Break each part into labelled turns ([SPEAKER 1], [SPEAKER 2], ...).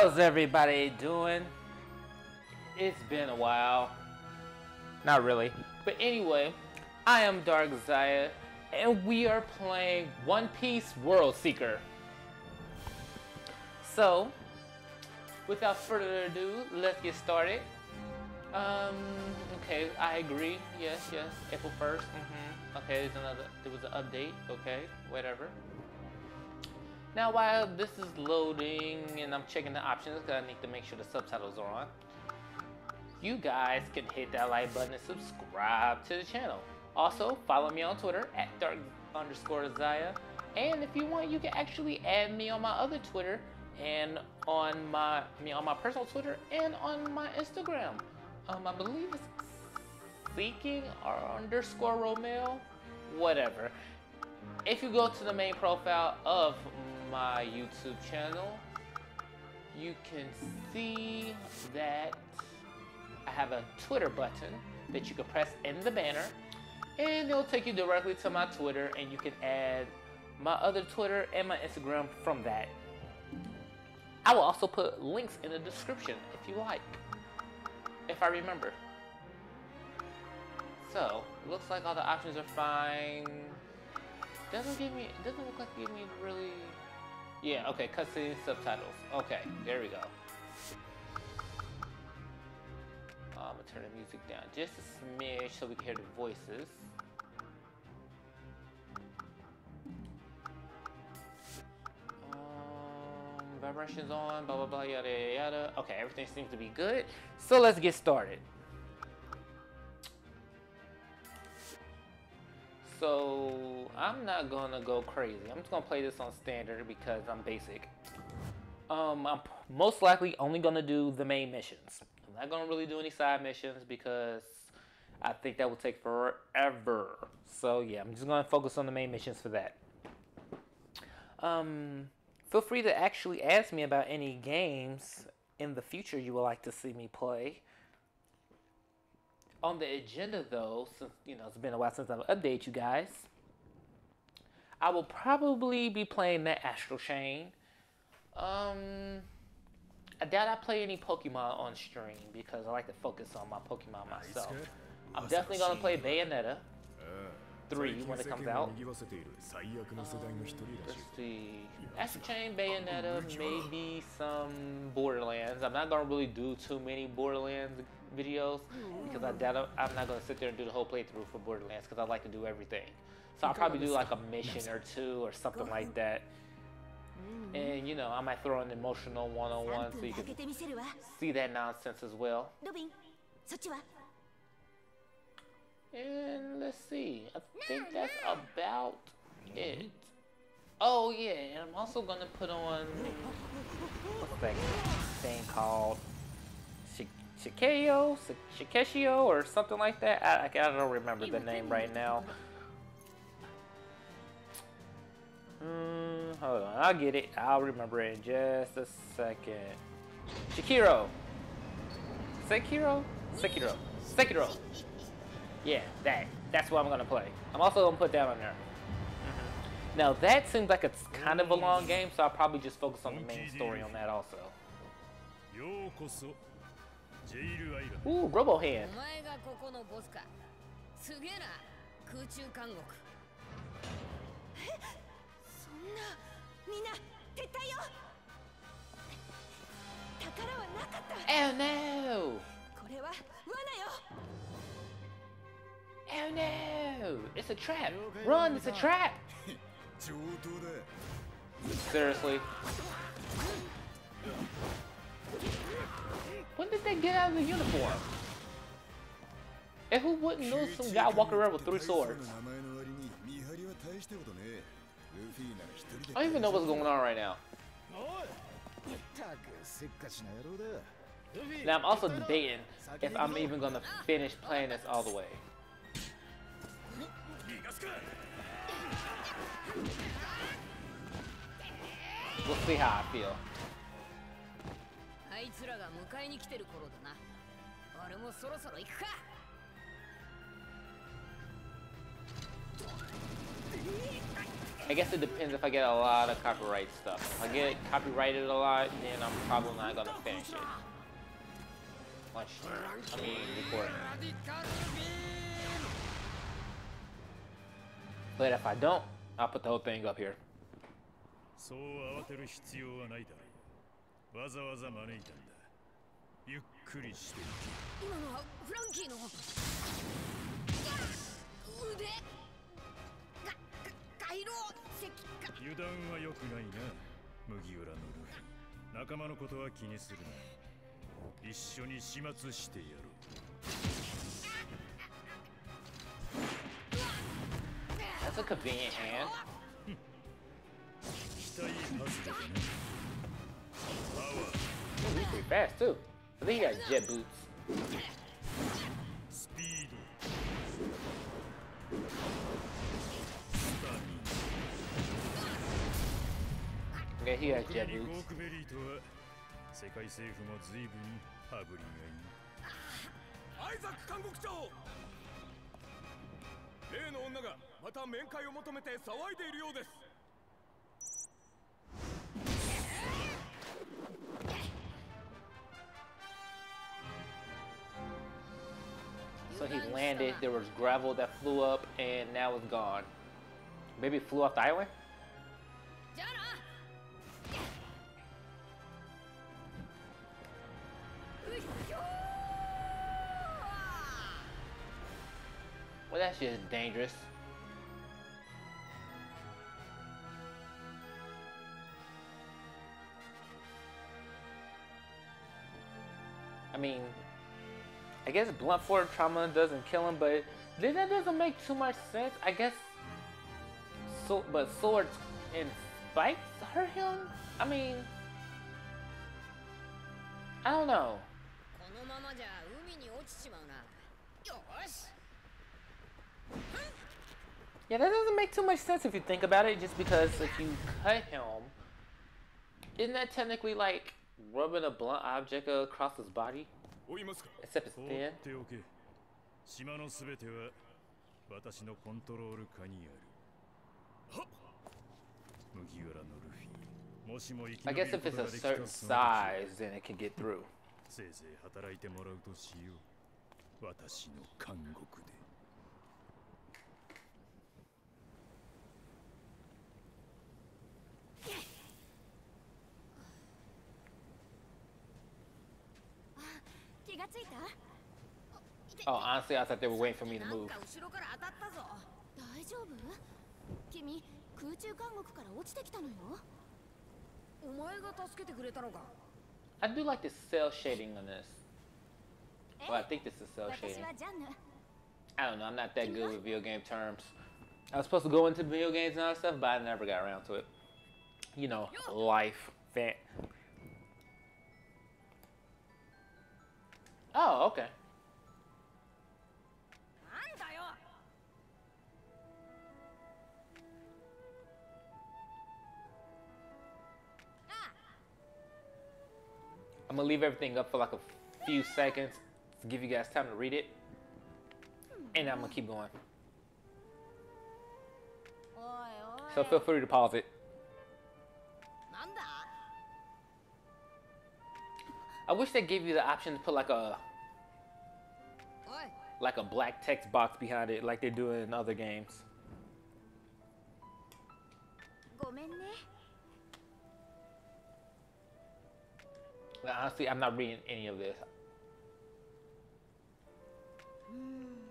[SPEAKER 1] How's everybody doing? It's been a while. Not really. But anyway, I am Dark Xiah, and we are playing One Piece World Seeker. So, without further ado, let's get started. Um, okay, I agree. Yes, yes. April 1st. Mm-hmm. Okay, there's another, there was an update. Okay, whatever. Now while this is loading and I'm checking the options because I need to make sure the subtitles are on, you guys can hit that like button and subscribe to the channel. Also, follow me on Twitter at dark underscore Xiah. And if you want, you can actually add me on my other Twitter and on my mean on my personal Twitter and on my Instagram. Um, I believe it's seeking or underscore Romel, whatever. If you go to the main profile of my YouTube channel, you can see that I have a Twitter button that you can press in the banner and it'll take you directly to my Twitter and you can add my other Twitter and my Instagram from that. I will also put links in the description if you like, if I remember. So, looks like all the options are fine. Doesn't give me, doesn't look like give me really yeah, okay, cutscene subtitles. Okay, there we go. I'm gonna turn the music down just a smidge so we can hear the voices. Um, vibrations on, blah blah blah, yada yada yada. Okay, everything seems to be good. So let's get started. So I'm not gonna go crazy. I'm just gonna play this on standard because I'm basic. Um, I'm most likely only gonna do the main missions. I'm not gonna really do any side missions because I think that will take forever. So yeah, I'm just gonna focus on the main missions for that. Um, feel free to actually ask me about any games in the future you would like to see me play on the agenda though, since you know it's been a while since I've updated you guys, I will probably be playing that Astral Chain. Um, I doubt I play any Pokemon on stream because I like to focus on my Pokemon myself. I'm definitely gonna play Bayonetta 3 when it comes out. Um, let's see. Astral Chain, Bayonetta, maybe some Borderlands. I'm not gonna really do too many Borderlands videos because I doubt I'm not gonna sit there and do the whole playthrough for Borderlands because I like to do everything. So I'll probably do like a mission or two or something like that. And you know, I might throw an emotional one-on-one so you can see that nonsense as well. And let's see, I think that's about it. Oh yeah, and I'm also gonna put on what's that thing called? Shikeo, Shikeshio, or something like that. I, I don't remember the name right now. Mm, hold on, I'll get it. I'll remember it in just a second. Shikiro. Sekiro? Sekiro. Sekiro. Yeah, that. That's what I'm gonna play. I'm also gonna put that on there. Mm -hmm. Now that seems like it's kind of a long game, so I'll probably just focus on the main story on that also. Ooh, Robo Hand. Oh no! Oh no! It's a trap! Run! It's a trap! Seriously? When did they get out of the uniform? And who wouldn't know some guy walking around with three swords? I don't even know what's going on right now. Now I'm also debating if I'm even gonna finish playing this all the way. We'll see how I feel. あいつらが迎えに来てる頃だな俺もそろそろ行くか I guess it depends if I get a lot of copyright stuff. If I get copyrighted a lot, then I'm probably not gonna finish it. Watch, I mean, record. But if I don't, I'll put the whole thing up here.
[SPEAKER 2] そう慌てる必要はないだろうわざわざ招いたんだゆっくりしていけ
[SPEAKER 3] 今のはフランキーの腕。がが回路石が
[SPEAKER 2] 油断は良くないな。麦わらのルフィ。仲間のことは気にするな。一緒に始末してやろう。
[SPEAKER 1] That's a convenient hand.
[SPEAKER 2] 期待外れだなパワー
[SPEAKER 1] Ooh, he's pretty fast too. I think he got jet boots.
[SPEAKER 2] スピードスタミ
[SPEAKER 1] Okay, he has jet boots.
[SPEAKER 2] ークベリーとは世界政府も随分羽振りがいい
[SPEAKER 4] アイザック監獄長例の女がまた面会を求めて騒いでいるようです
[SPEAKER 1] So he landed, there was gravel that flew up, and now it's gone. Maybe it flew off the island? Well, that's just dangerous. I mean, I guess blunt force trauma doesn't kill him, but that doesn't make too much sense. I guess. So, but swords and spikes hurt him. I mean, I don't know. Yeah, that doesn't make too much sense if you think about it, just because if you cut him, isn't that technically like rubbing a blunt object across his body?
[SPEAKER 4] 追いますか。
[SPEAKER 1] Except it's
[SPEAKER 2] 放っ.ておけ。島のすべては私のコントロール下にある。麦わらのルフィ。もしも生き
[SPEAKER 1] guess
[SPEAKER 2] る
[SPEAKER 1] if
[SPEAKER 2] こ
[SPEAKER 1] it's
[SPEAKER 2] と
[SPEAKER 1] a
[SPEAKER 2] ができた
[SPEAKER 1] certain
[SPEAKER 2] その時
[SPEAKER 1] size, then it can get through.
[SPEAKER 2] せいぜい働いてもらうとしよう。私の監獄で
[SPEAKER 1] Oh, honestly, I thought they were waiting for me to
[SPEAKER 3] なん
[SPEAKER 1] move.
[SPEAKER 3] か後ろから当たったぞ大丈夫君空中監獄から落ちてきたのよお前が助けてくれたのか
[SPEAKER 1] I do like the cell shading on this. Well, I think this is cell
[SPEAKER 3] 私
[SPEAKER 1] shading.
[SPEAKER 3] はジャンヌ
[SPEAKER 1] I don't know. I'm not that good with video game terms. I was supposed to go into video games and all that stuff, but I never got around to it. You know, life. Fan. Oh, okay. I'm gonna leave everything up for like a few seconds to give you guys time to read it. And I'm gonna keep going. So feel free to pause it. I wish they gave you the option to put like a like a black text box behind it like they do in other games. Honestly, I'm not reading any of this.
[SPEAKER 3] お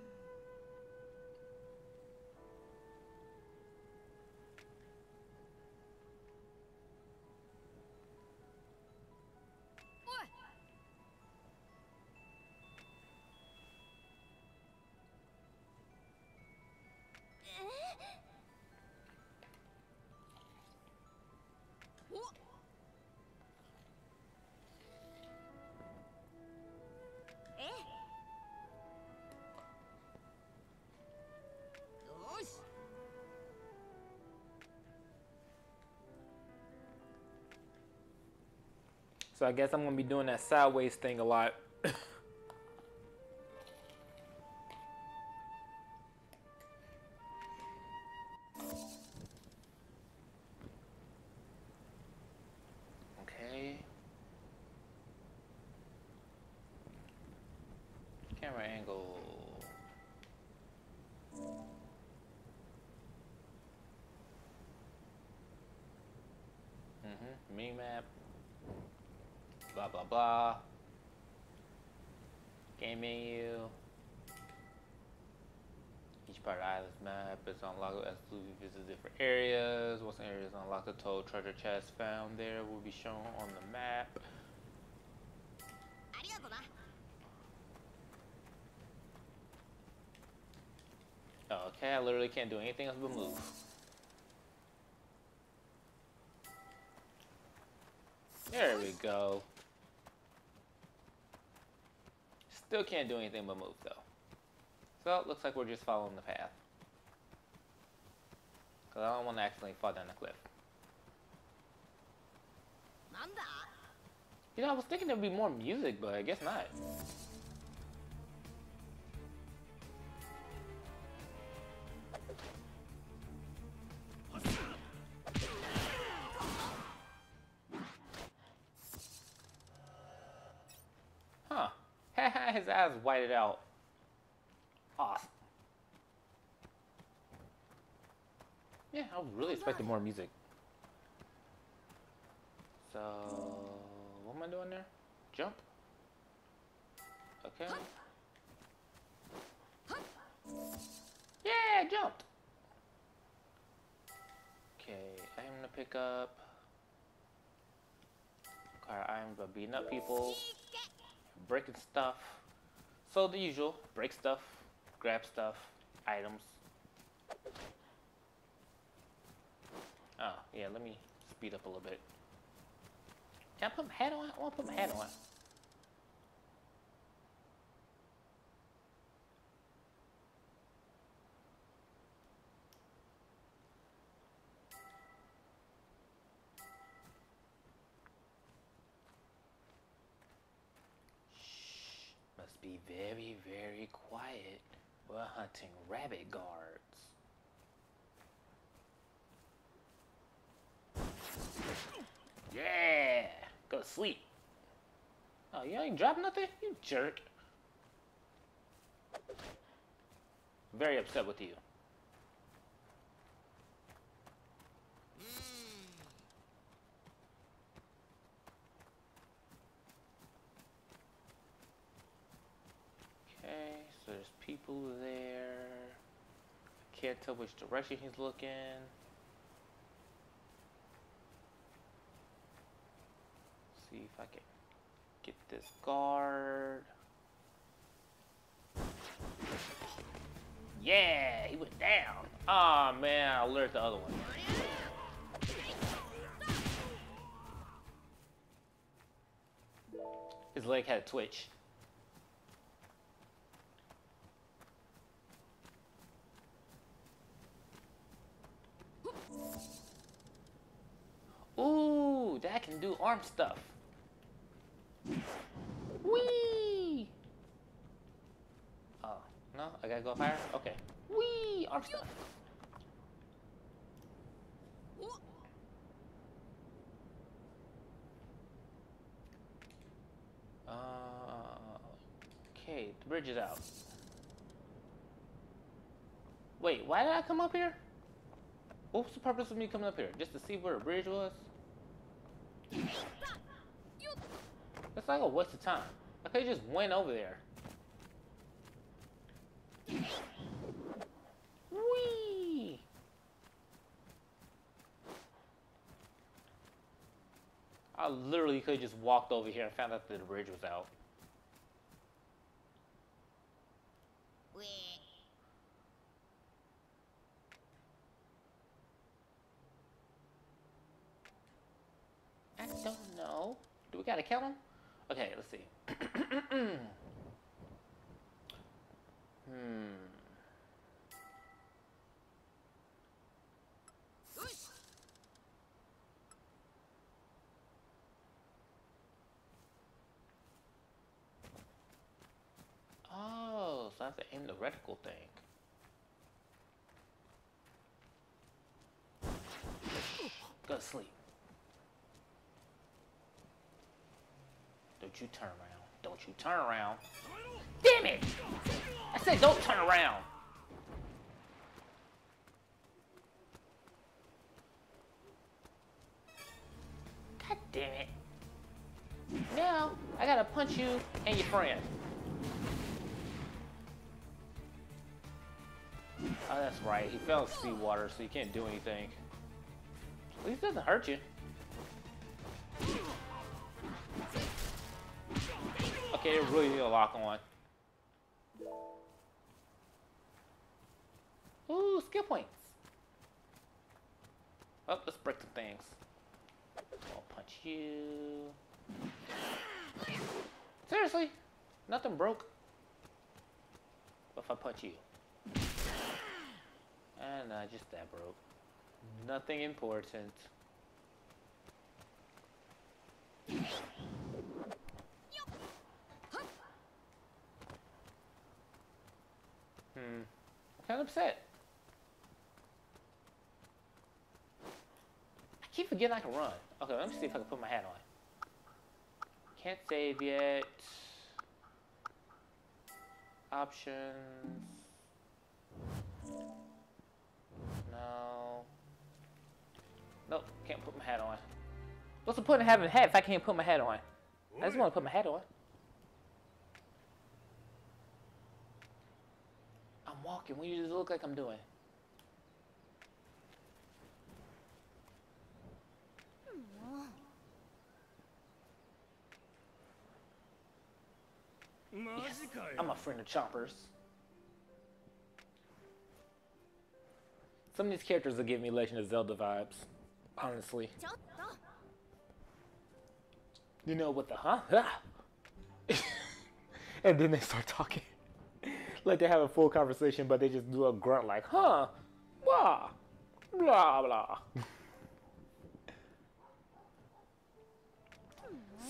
[SPEAKER 1] So I guess I'm gonna be doing that sideways thing a lot. menu. Each part of the island's map is unlocked as Luffy visits different areas. Once an area is unlocked, the total treasure chest found there will be shown on the map. Okay, I literally can't do anything else but move. There we go. Still can't do anything but move, though. So it looks like we're just following the path. Because I don't want to accidentally fall down the cliff. You know, I was thinking there'd be more music, but I guess not. Eyes whited out. Awesome. Yeah, I was really expecting more music. So, what am I doing there? Jump? Okay. Yeah, I jumped. Okay, I'm gonna pick up car items by beating up people, breaking stuff. So the usual, break stuff, grab stuff, items. Oh, yeah, let me speed up a little bit. Can I put my hat on? I want to put my hat on. Very, very quiet. We're hunting rabbit guards. Yeah! Go to sleep. Oh, you ain't dropped nothing? You jerk. Very upset with you. Okay, so there's people there. I can't tell which direction he's looking. see if I can get this guard. Yeah, he went down. Ah oh, man, I alerted the other one. His leg had a twitch. Ooh, that can do arm stuff. Whee! Oh, no? I gotta go higher? Okay. Whee! Arm stuff. Uh, okay, the bridge is out. Wait, why did I come up here? What was the purpose of me coming up here? Just to see where the bridge was? It's like a waste of time. I could just went over there. Whee! I literally could have just walked over here and found out that the bridge was out.
[SPEAKER 3] ウェー
[SPEAKER 1] I don't know. Count them? Okay, let's see. hmm. Oh, so I have to aim the reticle thing. Go to sleep. Don't you turn around. Don't you turn around. Damn it! I said don't turn around. God damn it. Now, I gotta punch you and your friend. Oh, that's right. He fell in seawater, so he can't do anything. At least it doesn't hurt you. Okay, really need a lock on. Ooh, skill points. Oh, let's break some things. I'll punch you. Seriously? Nothing broke. What if I punch you? And uh, just that broke. Nothing important. Hmm. I'm kind of upset. I keep forgetting I can run. Okay, let me see if I can put my hat on. Can't save yet. Options. No. Nope, can't put my hat on. What's the point of having a hat if I can't put my hat on? I just want to put my hat on. walking? What do you look like I'm doing? Yes, I'm a friend of Chopper's. Some of these characters will give me Legend of Zelda vibes, honestly. You know what the huh? And then they start talking like they have a full conversation, but they just do a grunt like, huh? Blah. Blah blah.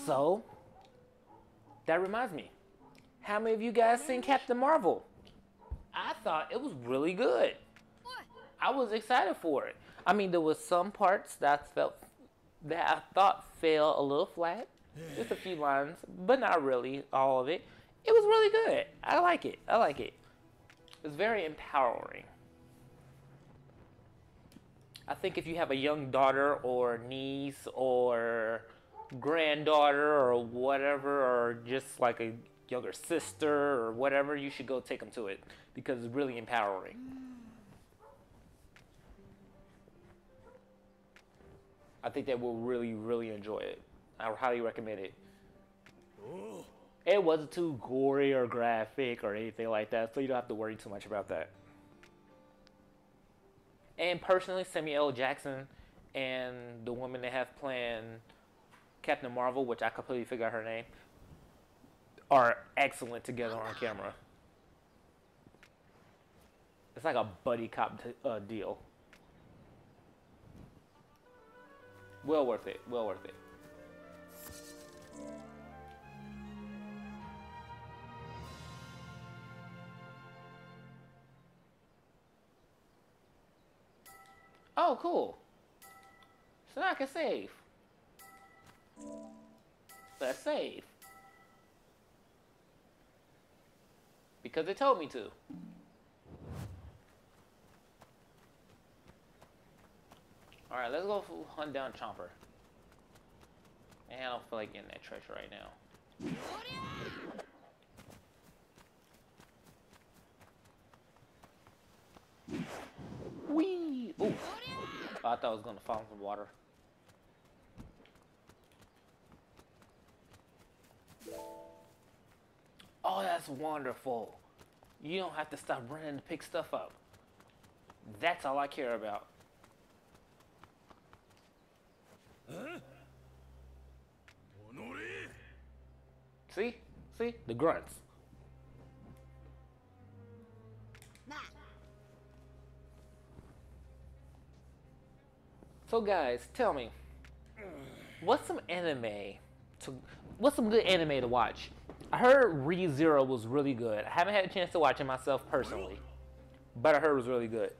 [SPEAKER 1] so that reminds me. How many of you guys seen Captain Marvel? I thought it was really good. I was excited for it. I mean, there was some parts that felt that I thought fell a little flat. Just a few lines, but not really all of it. It was really good. I like it. I like it. It's very empowering. I think if you have a young daughter or niece or granddaughter or whatever, or just like a younger sister or whatever, you should go take them to it because it's really empowering. I think they will really, really enjoy it. I highly recommend it. It wasn't too gory or graphic or anything like that, so you don't have to worry too much about that. And personally, Samuel L. Jackson and the woman they have playing Captain Marvel, which I completely forgot her name, are excellent together on camera. It's like a buddy cop uh, deal. Well worth it. Well worth it. Oh, cool. So now I can save. Let's save. Because it told me to. Alright, let's go hunt down Chomper. And I don't feel like getting that treasure right now. Whee! Ooh. Oh, I thought I was gonna fall the water. Oh, that's wonderful. You don't have to stop running to pick stuff up. That's all I care about. See? See? The grunts. So guys, tell me, what's some anime to, what's some good anime to watch? I heard ReZero was really good. I haven't had a chance to watch it myself personally, but I heard it was really good.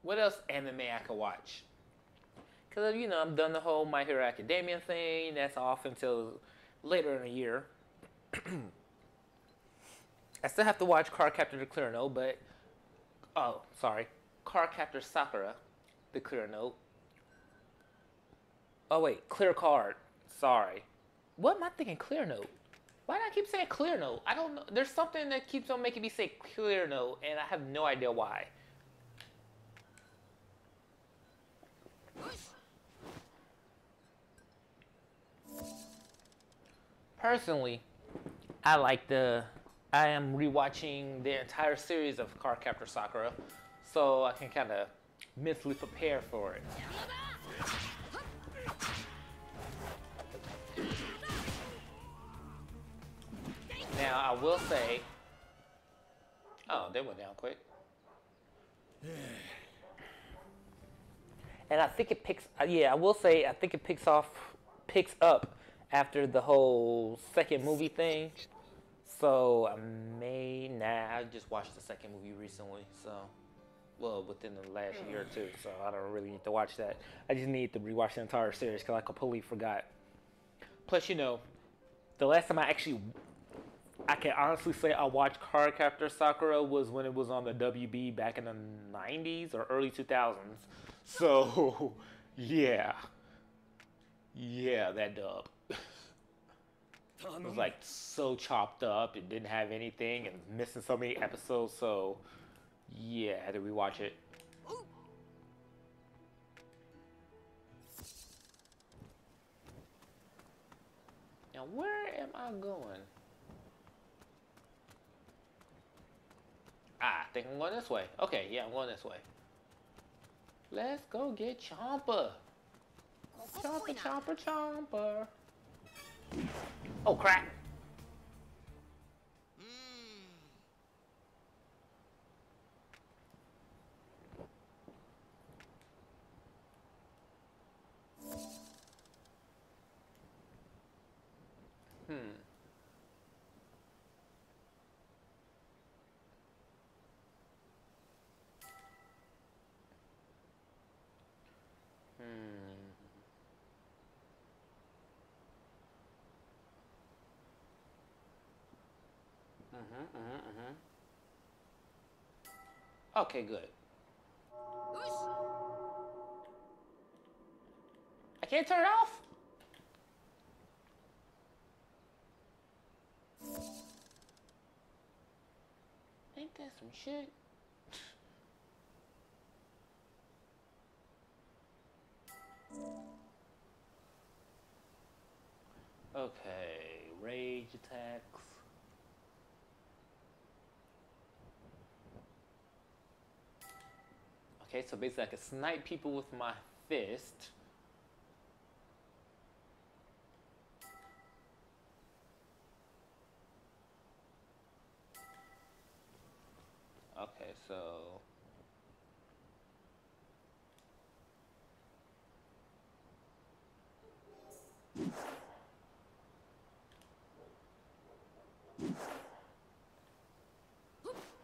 [SPEAKER 1] What else anime I could watch? Cause you know I'm done the whole My Hero Academia thing. That's off until later in the year. I still have to watch Cardcaptor Clear Note, but. Oh, sorry. Cardcaptor Sakura the Clear Note. Oh, wait. Clear Card. Sorry. What am I thinking? Clear Note. Why do I keep saying Clear Note? I don't know. There's something that keeps on making me say Clear Note, and I have no idea why. Personally, I like the. I am rewatching the entire series of Cardcaptor Sakura, so I can kind of mentally prepare for it. Now, I will say. Oh, they went down quick. And I think it picks. uh, Yeah, I will say I think it picks off, picks up after the whole second movie thing. So I may nah. I just watched the second movie recently, so well within the last hmm. year or two. So I don't really need to watch that. I just need to rewatch the entire series because I completely forgot. Plus, you know, the last time I actually, I can honestly say I watched Cardcaptor Sakura was when it was on the WB back in the '90s or early 2000s. So, yeah, yeah, that dub. It was like so chopped up. It didn't have anything and missing so many episodes. So yeah, I had to rewatch it. Now where am I going? Ah, I think I'm going this way. Okay, yeah, I'm going this way. Let's go get Chomper. Chomper, Chomper, Chomper. Oh, crap. Mm-hmm, mm-hmm, mm-hmm. Okay, good. I can't turn it off? Ain't that some shit? Okay, rage attacks. Okay, so basically I can snipe people with my fist. Okay, so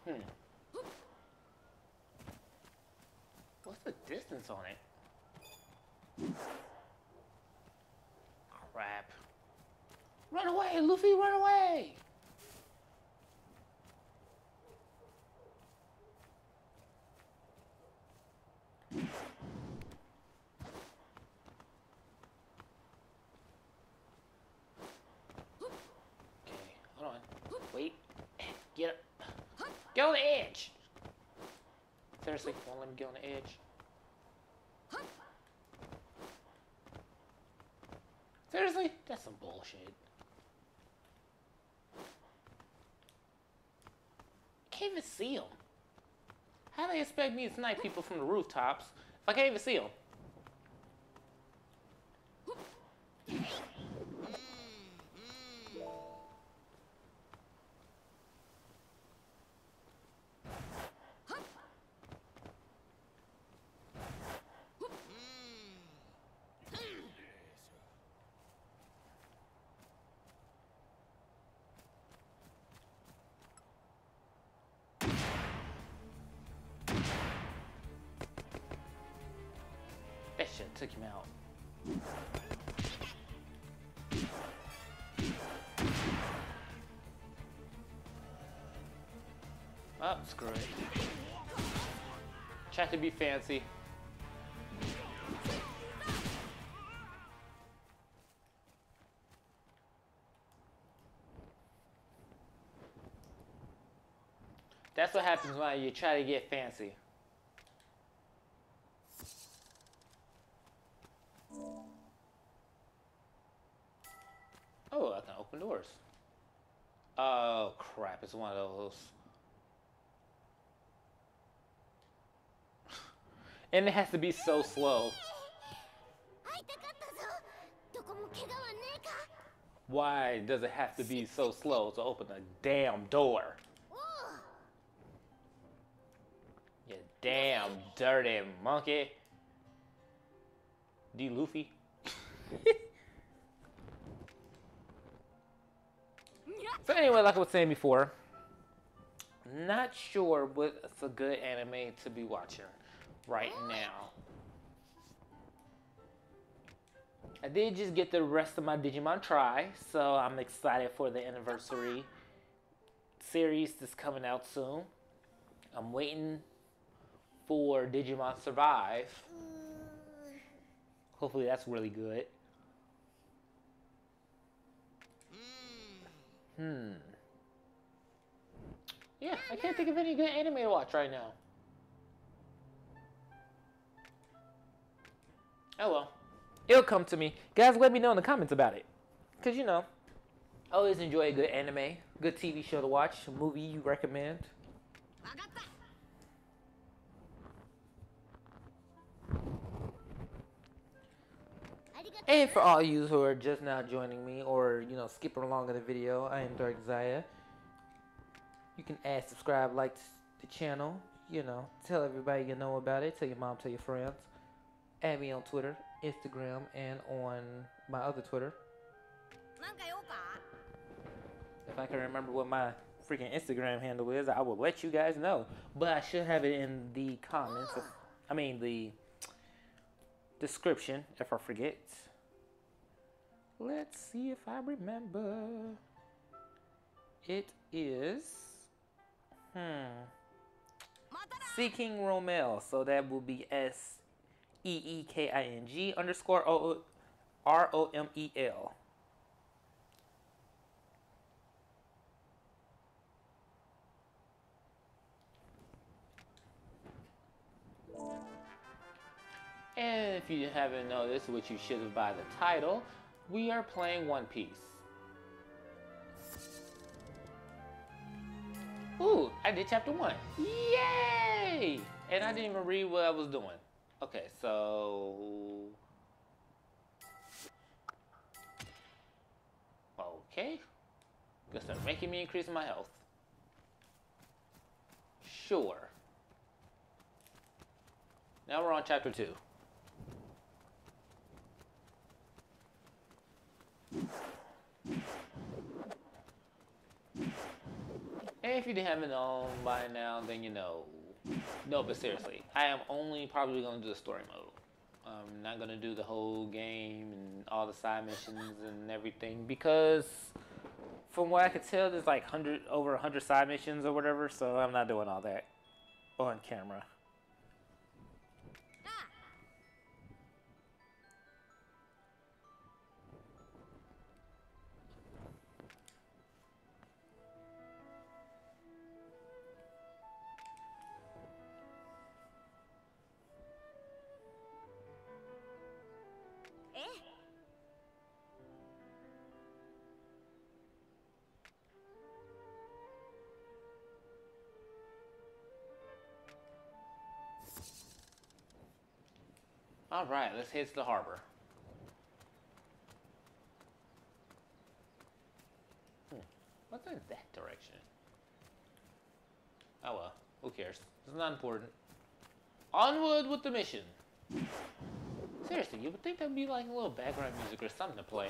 [SPEAKER 1] Hmm. What's the distance on it? Ah, Crap. Run away, Luffy, run away! Okay, hold on. Wait. Get up. Get the edge! Seriously, won't let me get on the edge. Seriously? That's some bullshit. Can't even see them. How do they expect me to snipe people from the rooftops if I can't even see them? Oh, screw it. Try to be fancy. That's what happens when you try to get fancy. Oh, I can open doors. Oh crap, it's one of those. And it has to be so slow. Why does it have to be so slow to open a damn door? You damn dirty monkey. D Luffy. so anyway, like I was saying before, not sure what's a good anime to be watching right now. I did just get the rest of my Digimon tri, so I'm excited for the anniversary series that's coming out soon. I'm waiting for Digimon Survive. Hopefully that's really good. Hmm. Yeah, I can't think of any good anime to watch right now. Oh well, it'll come to me, guys. Let me know in the comments about it, cause you know, I always enjoy a good anime, good TV show to watch, a movie you recommend. And for all you who are just now joining me or, you know, skipping along in the video, I am Dark Xiah. You can add, subscribe, like the channel, you know, tell everybody you know about it, tell your mom, tell your friends. Add me on Twitter, Instagram, and on my other Twitter. If I can remember what my freaking Instagram handle is, I will let you guys know. But I should have it in the comments. I mean, the description if I forget. Let's see if I remember. It is. Hmm. Seeking Romel. So that will be S E E K I N G underscore O R O M E L. And if you haven't noticed, which you should have by the title, we are playing One Piece. Ooh, I did chapter one. Yay! And I didn't even read what I was doing. Okay, so. Okay. Guess they're making me increase my health. Sure. Now we're on chapter two. And if you haven't known by now, then you know. No, but seriously, I am only probably going to do the story mode. I'm not going to do the whole game and all the side missions and everything because, from what I could tell, there's like hundred over hundred side missions or whatever. So I'm not doing all that on camera. All right, let's head to the harbor. Hmm, What's in that direction? Oh well, who cares? It's not important. Onward with the mission. Seriously, you would think there'd be like a little background music or something to play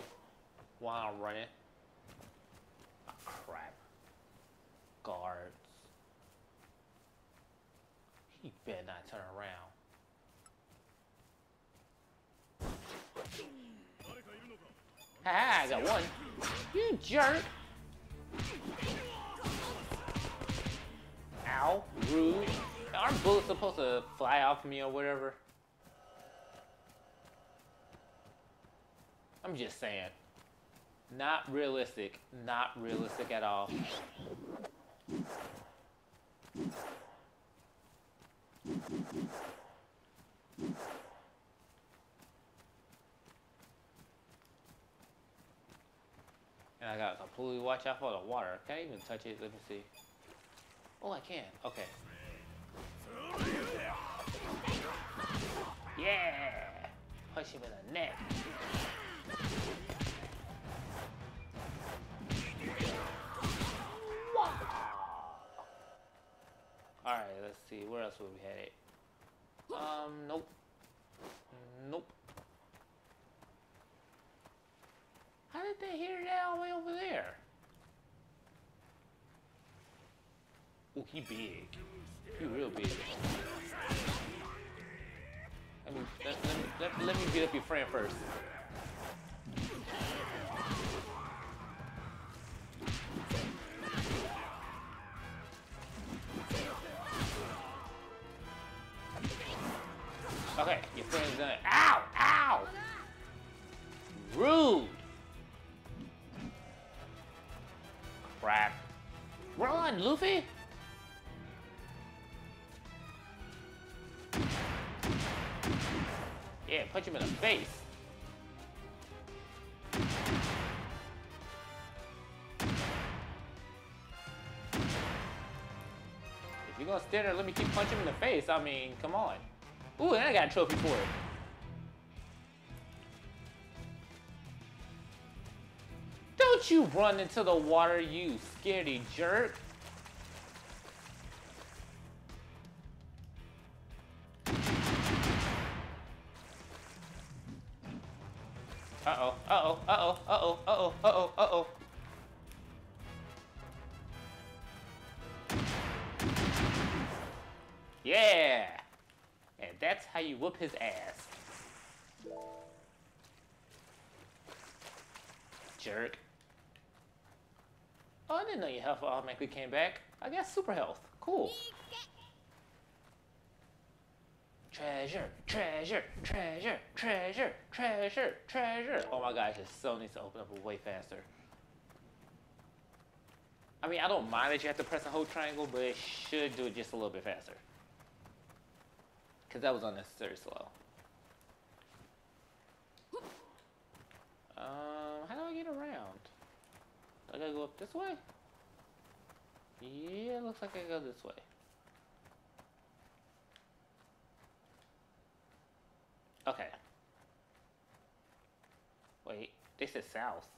[SPEAKER 1] while I'm running. Oh, crap. Guards. He better not turn around. Ha, I got one. You jerk. Ow, rude. Aren't bullets supposed to fly off me or whatever? I'm just saying. Not realistic. Not realistic at all. And I gotta completely watch out for the water. Can't even touch it. Let me see. Oh, I can. Okay. Yeah! Punch him in the neck. Alright, let's see. Where else would we headed? Um, nope. Nope. How did they hear that all the way over there? Oh, he big. He real big. Let me, let, let, me, let, let me beat up your friend first. Okay, your friend's done. Ow! Ow! Rude! Crap. Run, Luffy! Yeah, punch him in the face. If you're gonna stand there, let me keep punching him in the face. I mean, come on. Ooh, and I got a trophy for it. You run into the water, you scaredy jerk. Uh-oh, uh-oh, uh-oh, uh-oh, uh-oh, uh-oh, uh-oh. Yeah! And that's how you whoop his ass. Jerk. I didn't know your health automatically came back. I got super health. Cool. Treasure, treasure, treasure, treasure, treasure, treasure. Oh my gosh, it so needs to open up way faster. I mean, I don't mind that you have to press and hold triangle, but it should do it just a little bit faster. Because that was unnecessary slow. Um, how do I get around? I gotta go up this way? Yeah, looks like I go this way. Okay. Wait, this is south.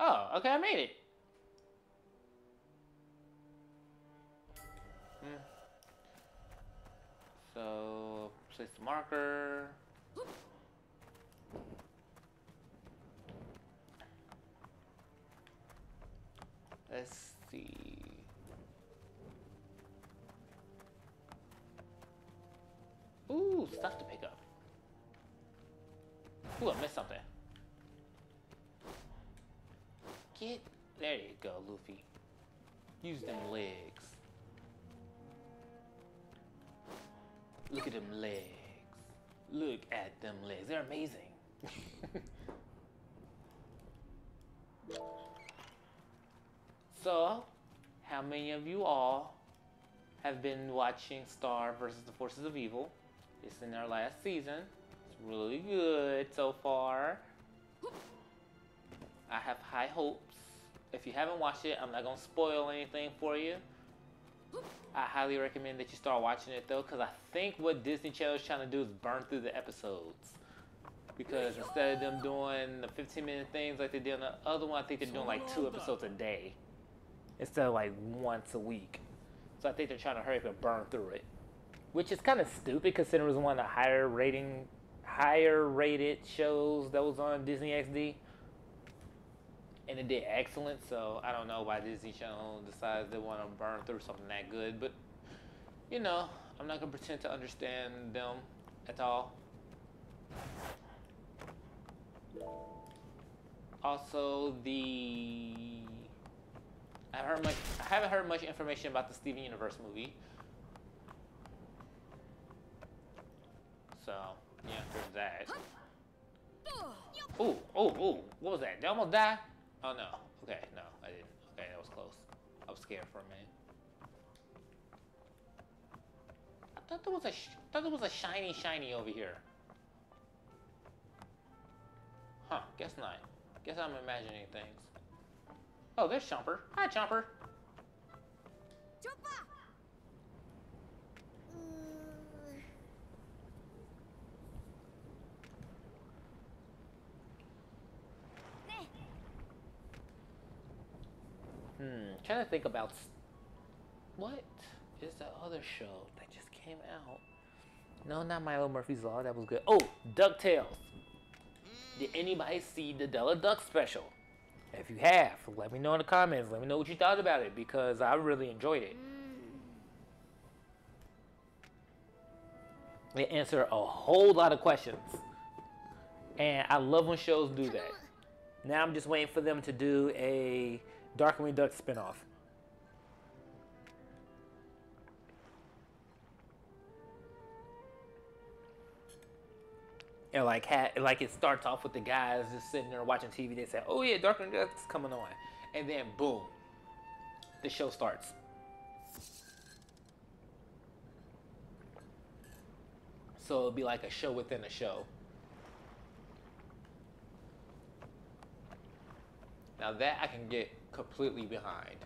[SPEAKER 1] Oh, okay, I made it. Hmm. So, place the marker. Let's see. Ooh, stuff to pick up. Ooh, I missed something. Get there you go, Luffy. Use them legs. Look at them legs. Look at them legs. They're amazing. so, how many of you all have been watching Star versus the Forces of Evil? It's in their last season. It's really good so far. I have high hopes. If you haven't watched it, I'm not gonna spoil anything for you. I highly recommend that you start watching it though, because I think what Disney Channel is trying to do is burn through the episodes. Because instead of them doing the 15 minute things like they did on the other one, I think they're doing like two episodes a day instead of like once a week. So I think they're trying to hurry up and burn through it, which is kind of stupid considering it was one of the higher rating, higher rated shows that was on Disney XD and it did excellent. So I don't know why Disney Channel decides they want to burn through something that good, but you know, I'm not gonna pretend to understand them at all. Also, the I haven't heard much. I haven't heard much information about the Steven Universe movie. So yeah, there's that. Oh, oh, oh! What was that? Did I almost die? Oh no. Okay, no, I didn't. Okay, that was close. I was scared for a minute. I thought there was a. Thought there was a shiny, shiny over here. Huh? Guess not. Guess I'm imagining things. Oh, there's Chomper. Hi, Chomper.
[SPEAKER 3] Chompa!
[SPEAKER 1] Hmm, trying to think about what is that other show that just came out? No, not Milo Murphy's Law. That was good. Oh, DuckTales. Did anybody see the Della Duck special? If you have, let me know in the comments. Let me know what you thought about it because I really enjoyed it. They answer a whole lot of questions. And I love when shows do that. Now I'm just waiting for them to do a Darkwing Duck spinoff. And like ha- like it starts off with the guys just sitting there watching TV. They say, "Oh yeah, Darkwing Duck's coming on," and then boom, the show starts. So it'll be like a show within a show. Now that I can get completely behind.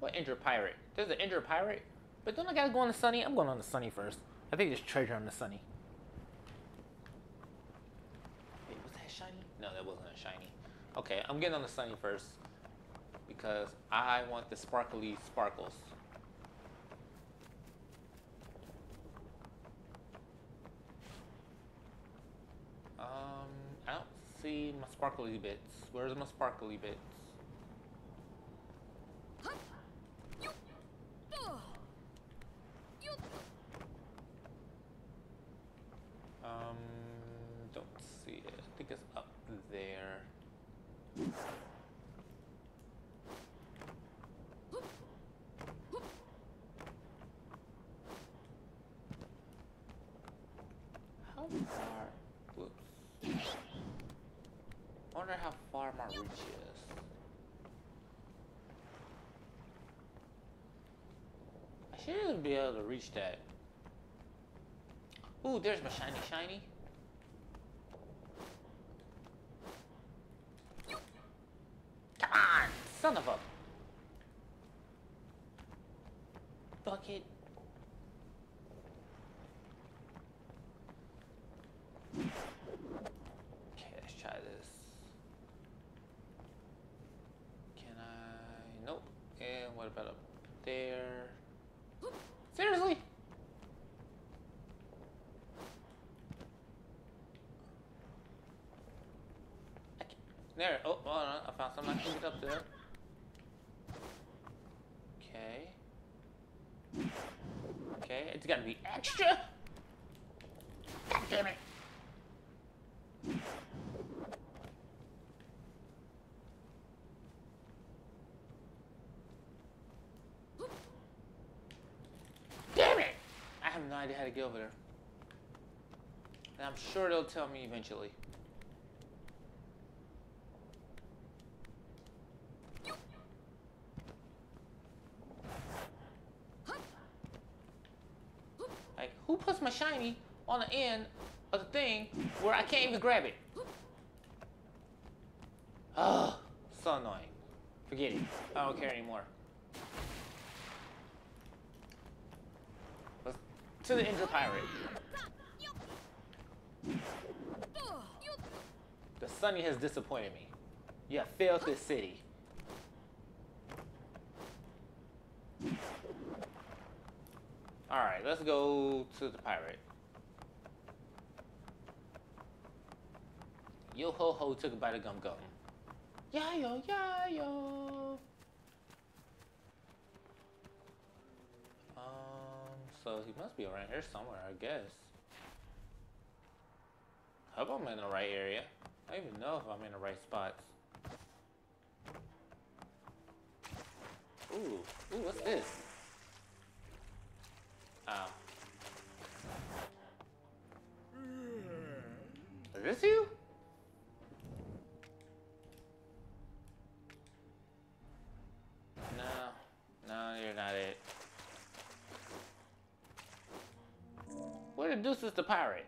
[SPEAKER 1] What injured pirate? There's an injured pirate? But don't I gotta go on the sunny? I'm going on the sunny first. I think there's treasure on the sunny. Wait, was that shiny? No, that wasn't a shiny. Okay, I'm getting on the sunny first. Because I want the sparkly sparkles. Um, I don't see my sparkly bits. Where's my sparkly bits? Um, don't see it. I think it's up there. How far? Whoops. Wonder how far my reach is. I should be able to reach that. Ooh, there's my shiny shiny. Come on, son of a bucket. Okay, let's try this. Can I? Nope. And what about up there? Seriously? I can't- There. Oh, hold on. I found something I can get up there. Okay. Okay, it's gotta be extra. God damn it. Damn it! I have no idea how to get over there. And I'm sure they'll tell me eventually. Like, who puts my shiny on the end of the thing where I can't even grab it. Ugh, so annoying. Forget it. I don't care anymore. Let's, to the
[SPEAKER 3] end of the pirate.
[SPEAKER 1] The Sunny has disappointed me. You have failed this city. Alright, let's go to the pirate. Yo ho ho took a bite of gum gum. Yeah yo, yeah yo. Um, so he must be around here somewhere, I guess. hope I'm in the right area. I don't even know if I'm in the right spots. Ooh, ooh, what's this? Oh. Is this you? No, you're not it. Where the deuce is the pirate?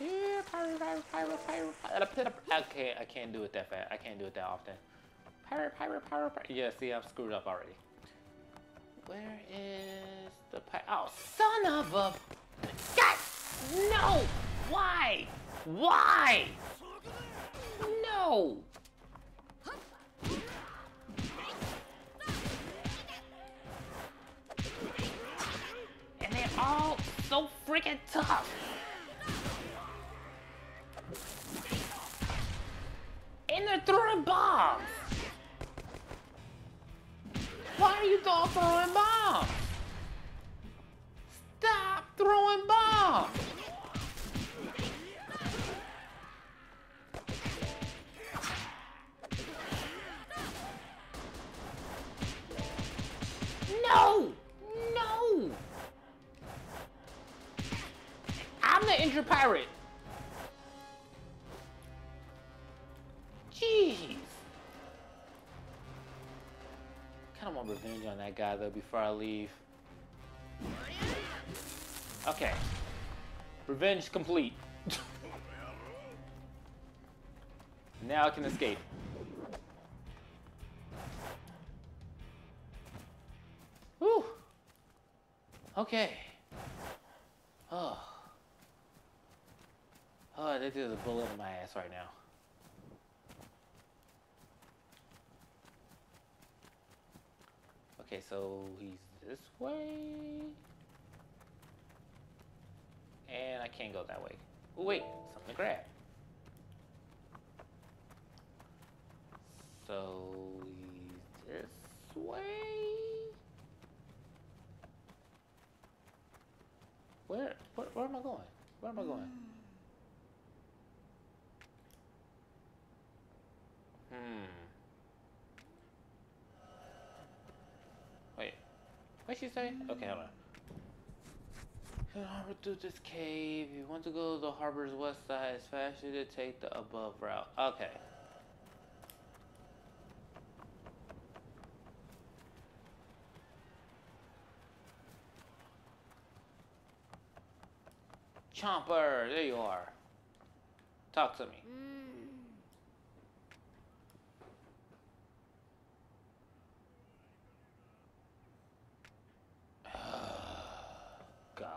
[SPEAKER 1] Yeah, pirate, pirate, pirate, pirate, pirate. Okay, I can't do it that fast. I can't do it that often. Pirate, pirate, pirate, pirate. Yeah, see, I'm screwed up already. Where is the pirate? Oh, son of a... God! No! Why? No! And they're all so freaking tough. And they're throwing bombs. Why are you all throwing bombs? Stop throwing bombs. I'm injured pirate. Jeez. Kind of want revenge on that guy though before I leave. Okay. Revenge complete. now I can escape. Whew. Okay. Oh. Oh, they did a bullet in my ass right now. Okay, so he's this way. And I can't go that way. Oh, wait, something to grab. So he's this way. Where, where, where am I going? Where am I going? Hmm. Wait. She say? Okay, hold on. Through this cave. You want to go to the harbor's west side. It's faster to take the above route. Okay. Chomper, there you are. Talk to me.
[SPEAKER 3] うーん
[SPEAKER 1] Gosh.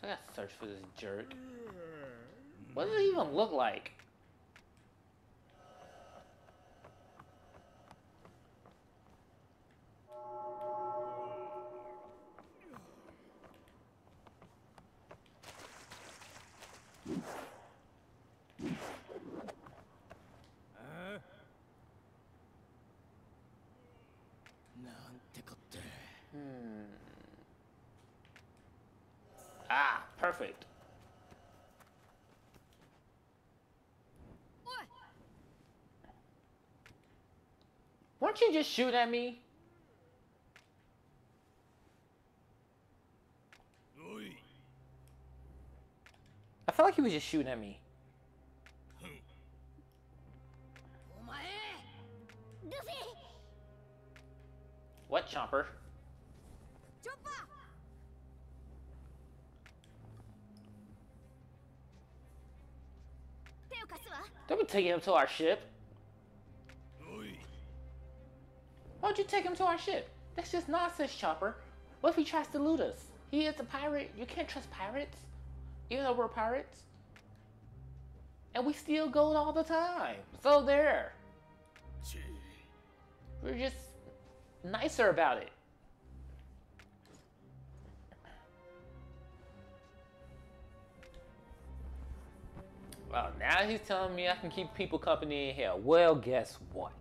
[SPEAKER 1] So I gotta search for this jerk. What does it even look like? Hmm. Ah, perfect.
[SPEAKER 3] おい
[SPEAKER 1] Weren't you just shooting at me? I felt like he was just shooting at me. What, Chomper? Don't be taking him to our ship. Why don't you take him to our ship? That's just nonsense, Chopper. What if he tries to loot us? He is a pirate. You can't trust pirates, even though we're pirates. And we steal gold all the time. So there.
[SPEAKER 2] ち
[SPEAKER 1] We're just nicer about it. Well, now he's telling me I can keep people company in here. Well, guess what?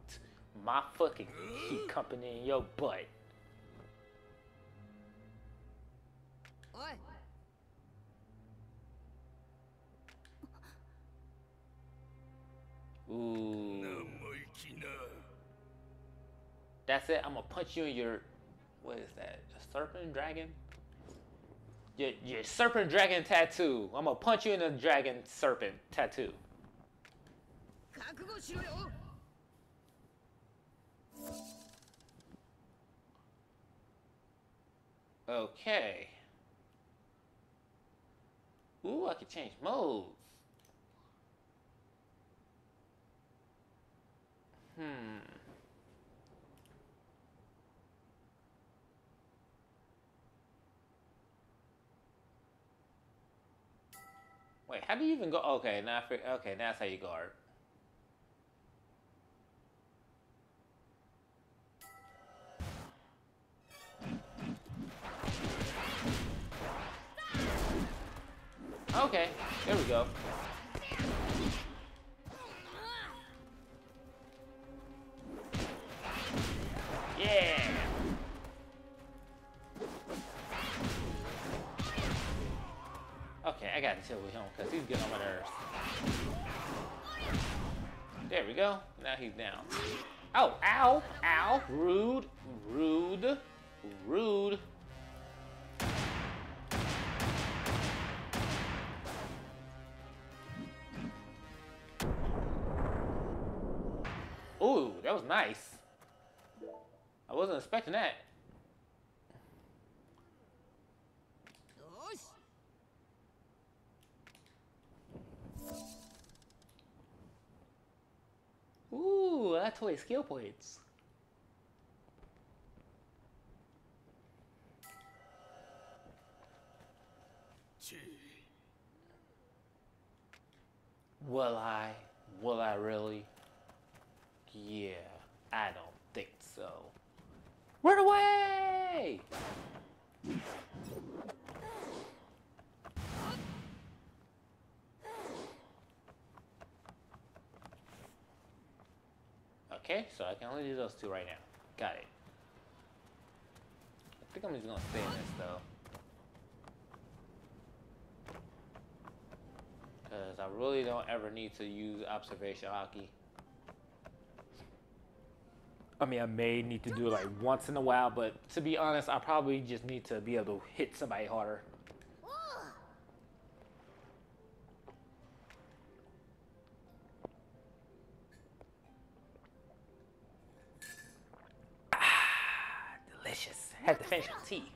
[SPEAKER 1] my fucking heat company in your butt.
[SPEAKER 3] What?
[SPEAKER 1] Ooh. That's it. I'm gonna punch you in your. What is that? A serpent dragon? Your, your serpent dragon tattoo. I'm gonna punch you in the dragon serpent tattoo. Okay. Ooh, I can change modes. Hmm. Wait, how do you even go? Okay, now I fig- okay, that's how you guard. Okay, there we go. Yeah. Okay, I gotta chill with him because he's getting on my nerves. There we go. Now he's down. Oh, ow, ow, rude, rude, rude. That was nice. I wasn't expecting that. Ooh, that's way skill points. Will I? Will I really? Yeah, I don't think so. Run away! Okay, so I can only do those two right now. Got it. I think I'm just gonna stay in this though. Because I really don't ever need to use observation Haki. I mean, I may need to do it like once in a while, but to be honest, I probably just need to be able to hit somebody harder.
[SPEAKER 3] おう
[SPEAKER 1] Delicious. Had to finish my tea.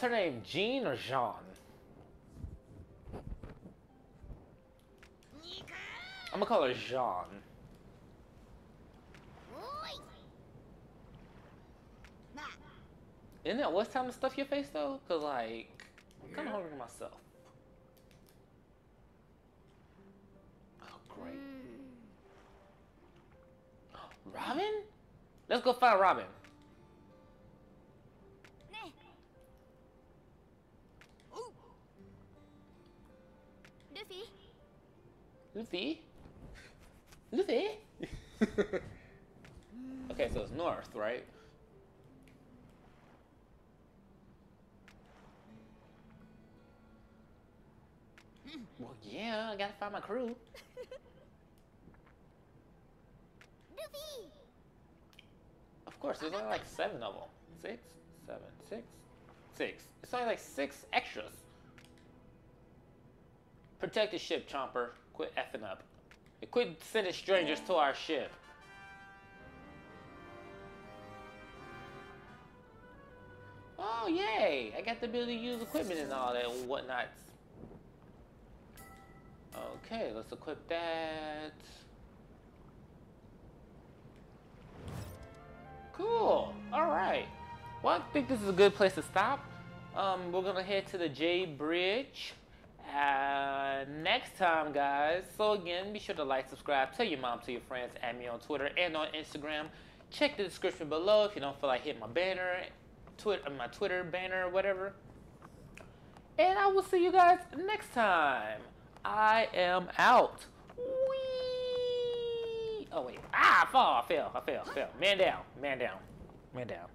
[SPEAKER 1] What's her name? Jean or Jean? I'm gonna call her Jean. Isn't that what's time to stuff your face though? Cause like, I'm kinda hungry myself. Oh great. Mm. Robin? Let's go find Robin. Luffy? Luffy? okay, so it's north, right? Hmm. Well, yeah, I gotta find my crew.
[SPEAKER 3] Luffy!
[SPEAKER 1] Of course, there's only like seven of them. Six, seven, six, six. It's only like six extras. Protect the ship, Chomper. Quit effing up. And quit sending strangers to our ship. Oh, yay! I got the ability to use equipment and all that and whatnots. Okay, let's equip that. Cool. All right. Well, I think this is a good place to stop. Um, we're gonna head to the J Bridge uh, next time, guys. So again, be sure to like, subscribe, tell your mom, tell your friends, add me on Twitter and on Instagram. check the description below if you don't feel like hitting my banner, Twitter, my Twitter banner, whatever. And I will see you guys next time. I am out. Whee! Oh wait. Ah, I fall. I fell. I fell. I fell. Man down. Man down. Man down.